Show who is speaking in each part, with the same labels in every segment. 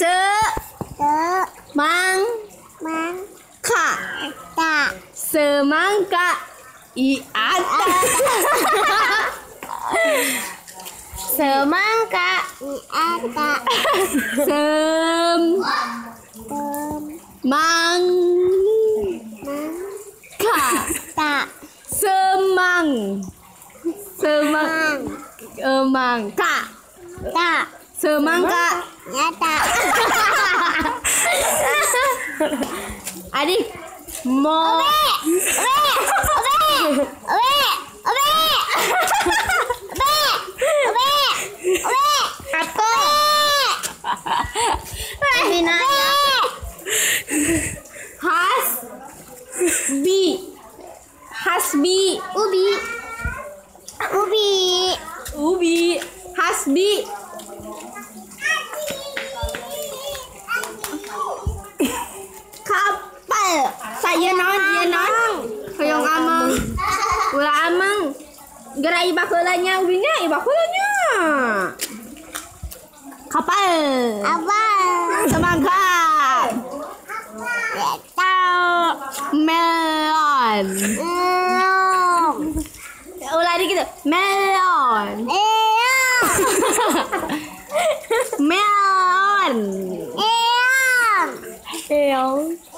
Speaker 1: sứ. Mang
Speaker 2: mang
Speaker 1: cả
Speaker 2: cả
Speaker 1: sứ mang cả i a ta sứ mang cả
Speaker 2: i a ta
Speaker 1: sứ mang cả
Speaker 2: ta
Speaker 1: sứ mang sứ
Speaker 2: mang
Speaker 1: ờ mang cả
Speaker 2: ta
Speaker 1: sứ mang cả
Speaker 2: nhà ta
Speaker 1: adik. Mau apa has bi hasbi
Speaker 2: ubi
Speaker 1: saya non dia non kayong amang wala amang gerai bakulanya ubinya ibakulanya kapal. Semangka melon. Ulah dikit melon. Melon. Eong.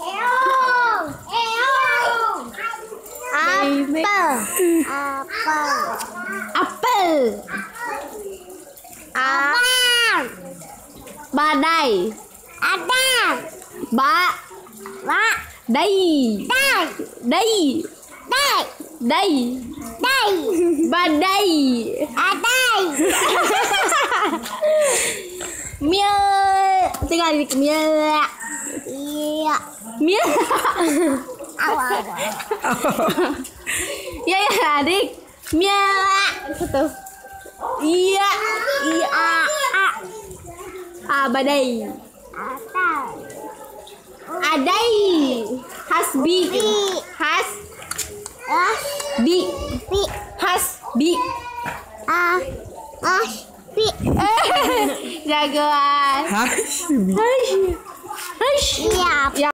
Speaker 1: Apel.
Speaker 2: A-
Speaker 1: badai. Ba dai. Dai. Dai. Badai. Mie tinggal di mie mie ya ya adik. Mie satu iya iya a a. Badai. Adai. Hasbi. Has. Bi. Has bi. Jagoan. Hah?
Speaker 3: Hush.
Speaker 1: Hush. Ya.